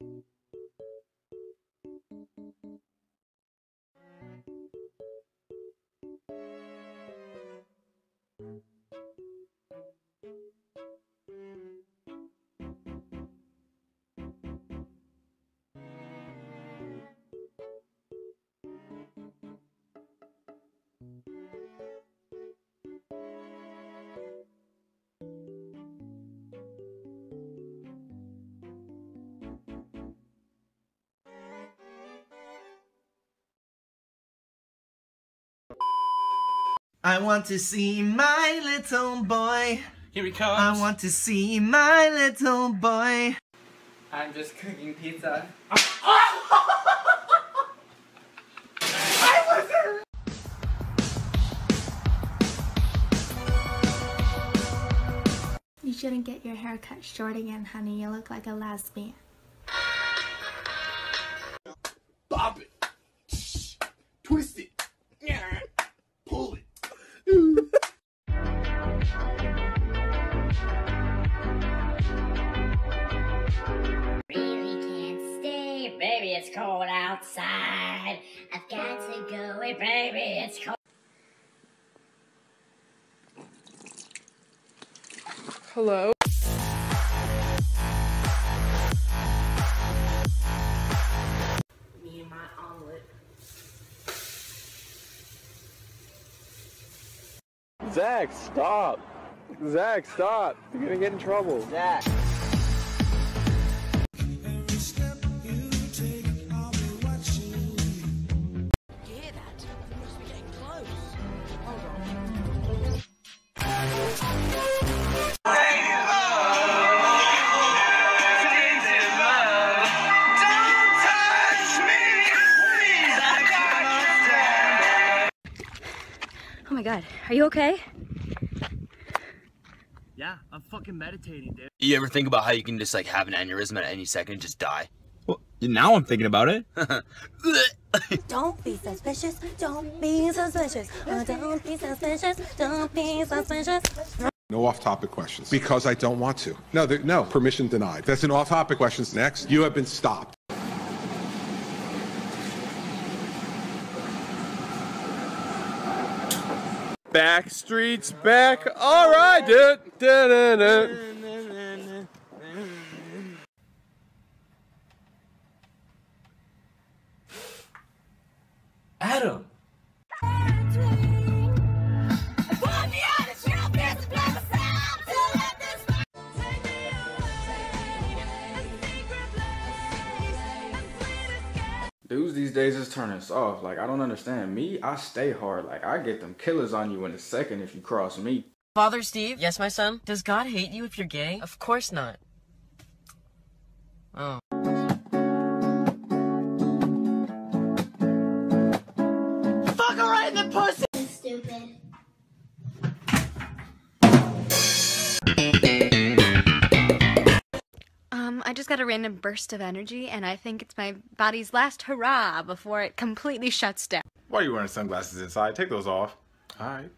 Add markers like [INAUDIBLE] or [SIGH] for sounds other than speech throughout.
you I want to see my little boy. Here he comes. I want to see my little boy. I'm just cooking pizza. I was a You shouldn't get your hair cut short again, honey. You look like a lesbian. Hello? Me and my omelet. Zach, stop. Zach, stop. You're gonna get in trouble. Zach. God, are you okay? Yeah, I'm fucking meditating, dude. You ever think about how you can just like have an aneurysm at any second and just die? Well, now I'm thinking about it. [LAUGHS] Don't be suspicious. Don't be suspicious. Oh, don't be suspicious. Don't be suspicious. No off-topic questions. Because I don't want to. No, no. Permission denied. That's an off-topic questions. Next. You have been stopped. Backstreet's back. All right, dude. Adam. Dudes these days is turning soft. Like, I don't understand. Me, I stay hard. Like, I get them killers on you in a second if you cross me. Father Steve? Yes, my son? Does God hate you if you're gay? Of course not. Oh. Fuck her right in the pussy! Stupid. Um, I just got a random burst of energy, and I think it's my body's last hurrah before it completely shuts down. Why are you wearing sunglasses inside? Take those off. Alright.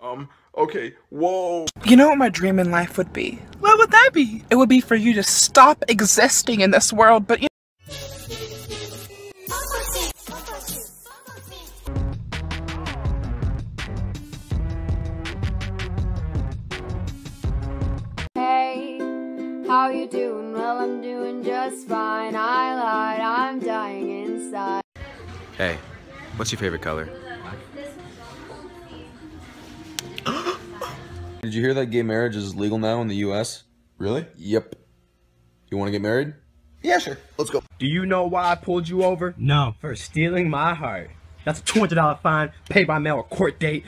Um, okay. Whoa. You know what my dream in life would be? What would that be? It would be for you to stop existing in this world, but you how you doing? Well, I'm doing just fine. I lied, I'm dying inside. Hey, what's your favorite color? [GASPS] Did you hear that gay marriage is legal now in the US? Really? Yep. You want to get married? Yeah, sure. Let's go. Do you know why I pulled you over? No. For stealing my heart. That's a $200 fine, paid by mail, or court date.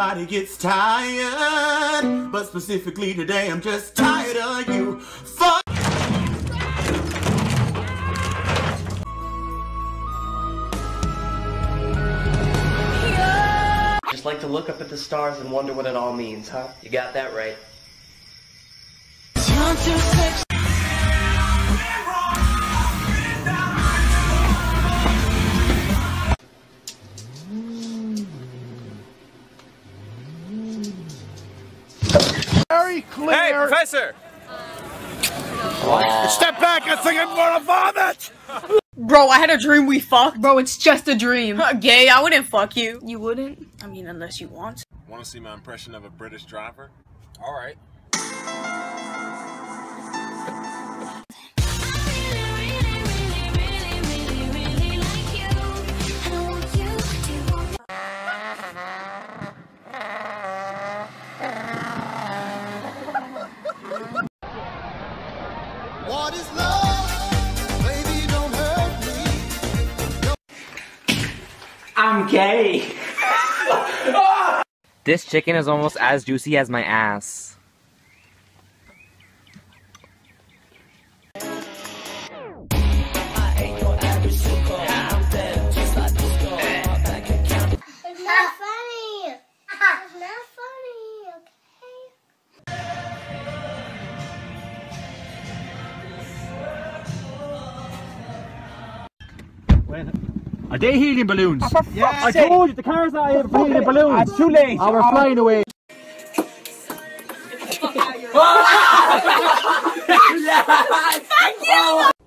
Everybody gets tired, but specifically today I'm just tired of you. Fuck. Just like to look up at the stars and wonder what it all means, huh? You got that right. Be clear. Hey, Professor! Step back, I think I'm gonna vomit! Bro, I had a dream we fucked. Bro, it's just a dream. Gay, I wouldn't fuck you. You wouldn't? I mean, unless you want. Want to see my impression of a British driver? All gay. [LAUGHS] This chicken is almost as juicy as my ass. Are they helium balloons? Oh, for fuck's I sake. told you the car's not here for helium balloons. It's too late. Oh, we're Oh. flying away.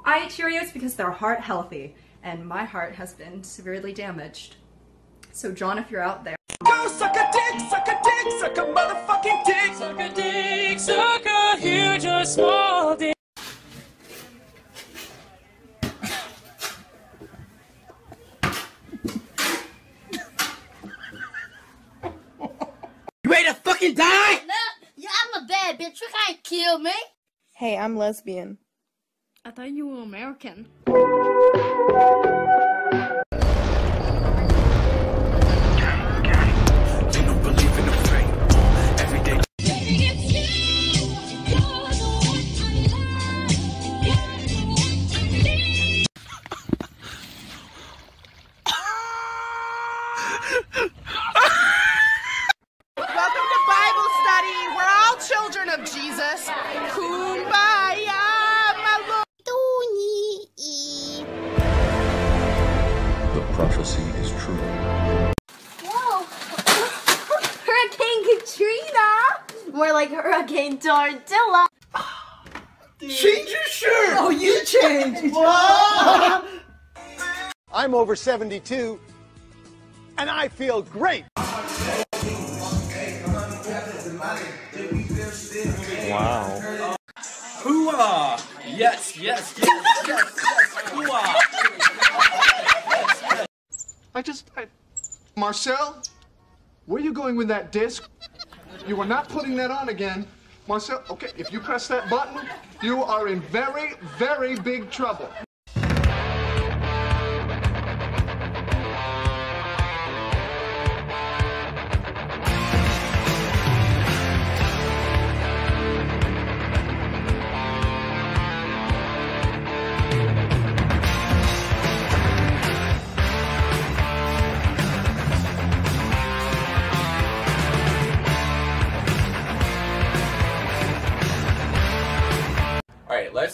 I eat Cheerios because they're heart healthy, and my heart has been severely damaged. So, John, if you're out there, Go suck a dick, suck a dick, suck a motherfucking dick. Suck a dick, suck a huge or small dick. Fucking die? No, yeah, I'm a bad bitch. You can't kill me. Hey, I'm lesbian. I thought you were American. Prophecy is true. Whoa! [LAUGHS] Hurricane Katrina! More like Hurricane Tortilla. Change your shirt. Oh, you changed. [LAUGHS] I'm over 72, and I feel great. Wow. Hooah! Yes, yes, yes, yes, yes. Hooah! I just. I... Marcel? Where are you going with that disc? You are not putting that on again. Marcel, okay, if you press that button, you are in very, very big trouble.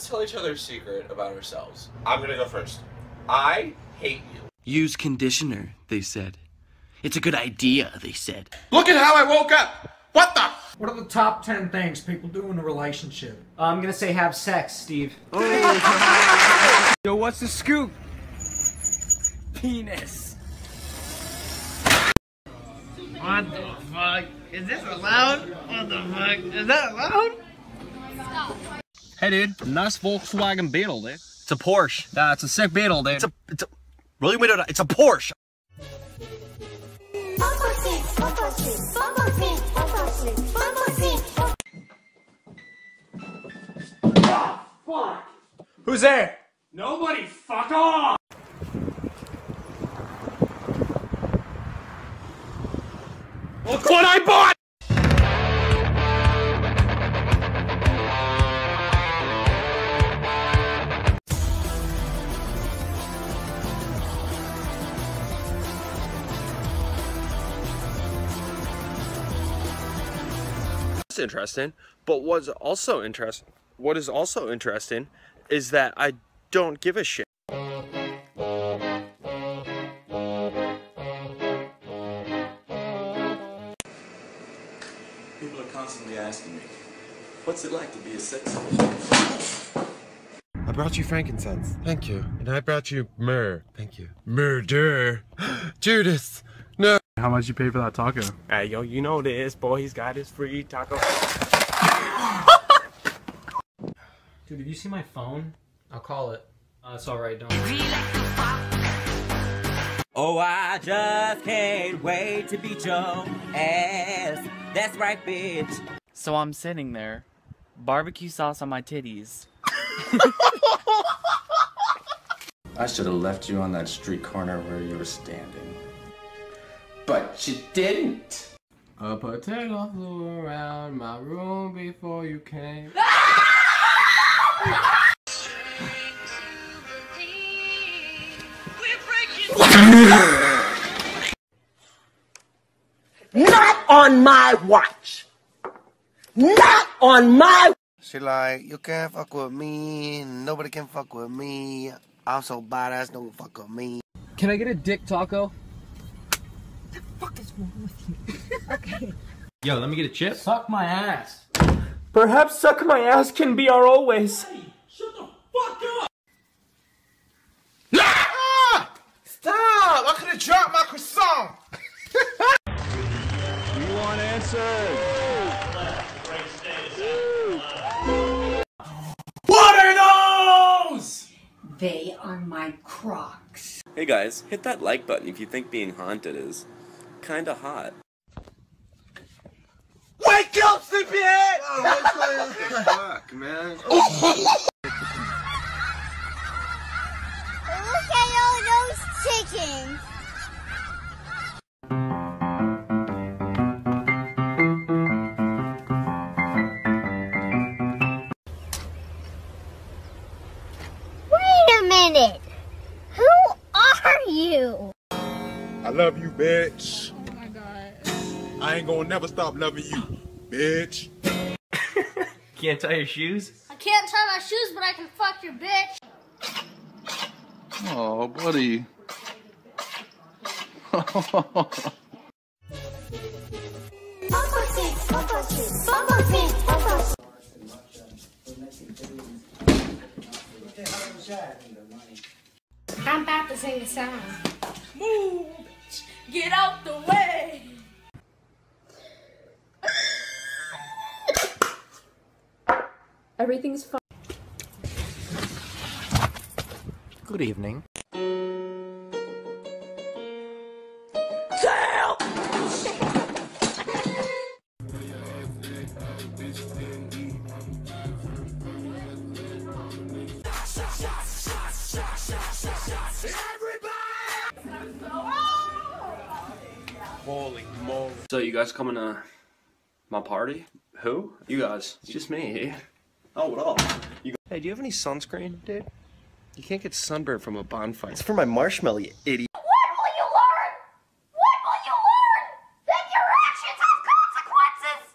Let's tell each other a secret about ourselves. I'm gonna go first. I hate you. Use conditioner, they said. It's a good idea, they said. Look at how I woke up. What the? What are the top 10 things people do in a relationship? Uh, I'm gonna say have sex, Steve. [LAUGHS] Yo, what's the scoop? Penis. What the fuck? Is this allowed? What the fuck? Is that allowed? Hey, dude, nice Volkswagen Beetle, dude. It's a Porsche. That's a sick Beetle, dude. It's a, it's a, really? Wait, no, no, it's a Porsche. Who's there? Nobody, fuck off! Look what I bought! That's interesting. But what's also interesting, what is also interesting, is that I don't give a shit. People are constantly asking me, What's it like to be a sex I brought you frankincense. Thank you. And I brought you myrrh. Thank you. Murder. [GASPS] Judas. No. How much you pay for that taco? Hey, yo, you know this. Boy, he's got his free taco. Dude, did you see my phone? I'll call it. Uh, it's alright, don't. Oh, I just can't wait to be Joe ass. That's right, bitch. So I'm sitting there, barbecue sauce on my titties. [LAUGHS] I should have left you on that street corner where you were standing. But you didn't. A potato flew around my room before you came. [LAUGHS] Not on my watch. Not on my. She like, you can't fuck with me, nobody can fuck with me. I'm so badass, don't fuck with me. Can I get a dick taco? [LAUGHS] Okay. Yo, let me get a chip. Suck my ass. Perhaps suck my ass can be our always. Hey, shut the fuck up! Ah! Stop! I could have dropped my croissant. [LAUGHS] You want answers? What are those? They are my crocs. Hey guys, hit that like button if you think being haunted is kinda hot. Wake up, sleepyhead! Oh, Fuck, man. [LAUGHS] Look at all those chickens. Bitch. Oh my god. I ain't gonna never stop loving you, bitch. [LAUGHS] Can't tie your shoes? I can't tie my shoes, but I can fuck your bitch. Oh, buddy. [LAUGHS] I'm about to sing a song. Move, bitch. Get out the way. Everything's fine. Good evening. Guys coming to my party? Who? You guys. It's just me. Oh, what up? You hey, do you have any sunscreen, dude? You can't get sunburned from a bonfire. It's for my marshmallow, you idiot. What will you learn? What will you learn? That your actions have consequences.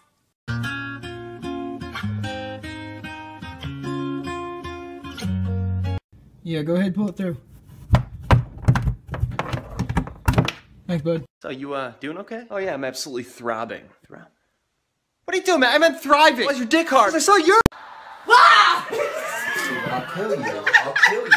Yeah, go ahead, pull it through. Thanks, bud. So you uh doing okay? Oh yeah, I'm absolutely throbbing. Throb. What are you doing, man? I meant thriving. Why's your dick hard? I saw your. I'll kill you. I'll kill you.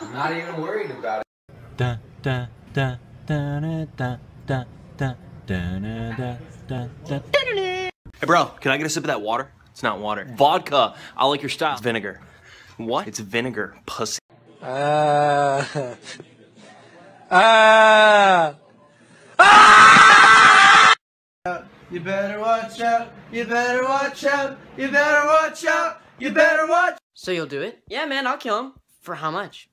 I'm not even worried about it. Da da da da da da da da da da da Hey, bro, can I get a sip of that water? It's not water. Vodka. I like your style. It's vinegar. What? It's vinegar. Pussy. Ah. Ah. Ah. You better watch out. You better watch out. You better watch out. You better watch. So you'll do it? Yeah, man, I'll kill him. For how much?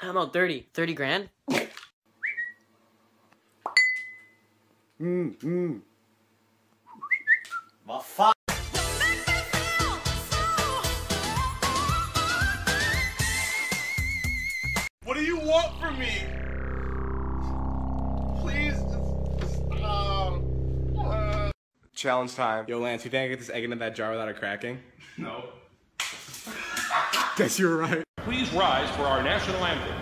I don't 30. 30 grand? Mm, mm. My fuck. What do you want from me? Challenge time. Yo, Lance, you think I get this egg into that jar without it cracking? No. [LAUGHS] Guess you were right. Please rise for our national anthem.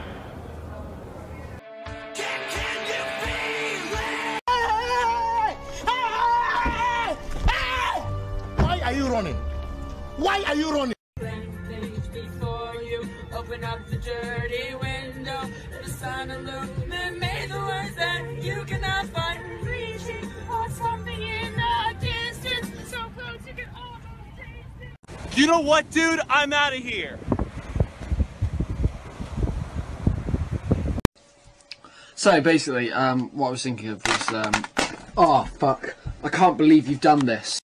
Why are you running? Why are you running? before you open up the dirty window. The sun illuminate the words that you cannot find. You know what, dude? I'm out of here. So basically, um, what I was thinking of was, um, oh fuck, I can't believe you've done this.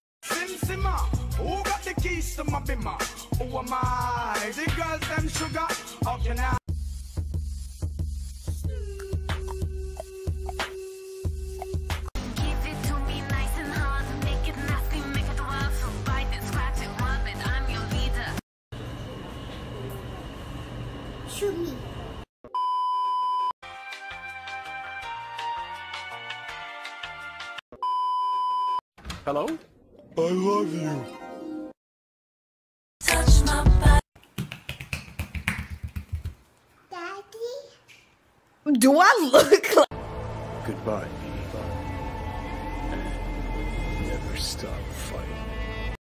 Hello? I love you. Touch my body. Daddy? Do I look like... Goodbye, Eva. Never stop fighting.